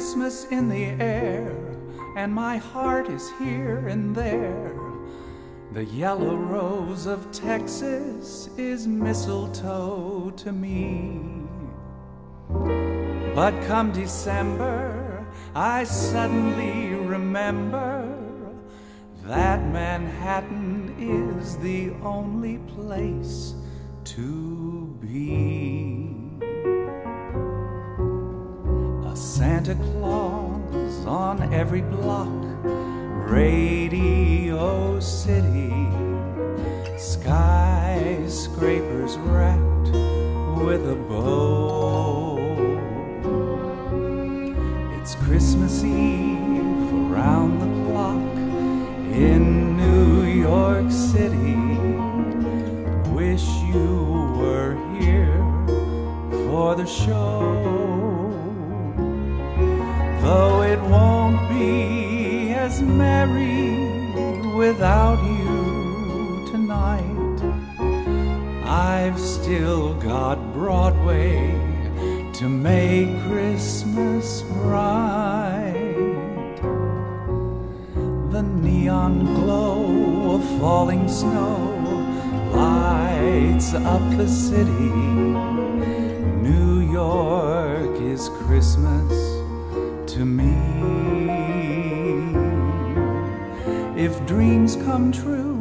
Christmas in the air, and my heart is here and there. The yellow rose of Texas is mistletoe to me. But come December, I suddenly remember that Manhattan is the only place to be. A Santa Claus on every block, Radio City, skyscrapers wrapped with a bow. Christmas Eve around the clock in New York City. Wish you were here for the show. Though it won't be as merry without you tonight, I've still got Broadway to make Christmas bright. Neon glow of falling snow lights up the city. New York is Christmas to me. If dreams come true,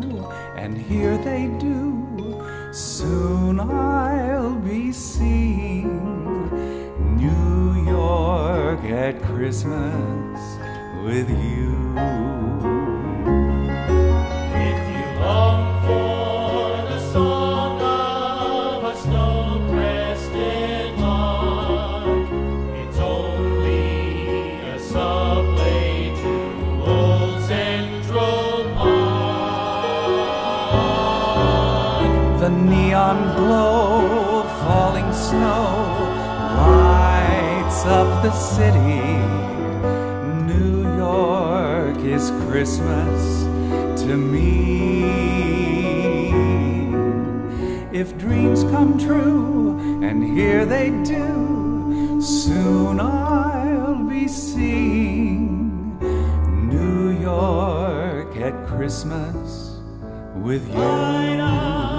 and here they do, soon I'll be seeing New York at Christmas with you. The neon glow of falling snow lights up the city. New York is Christmas to me. If dreams come true, and here they do, soon I'll be seeing New York at Christmas with you.